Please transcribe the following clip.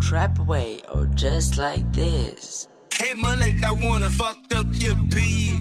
Trap way or just like this. Hey, money, I wanna fuck up your beat.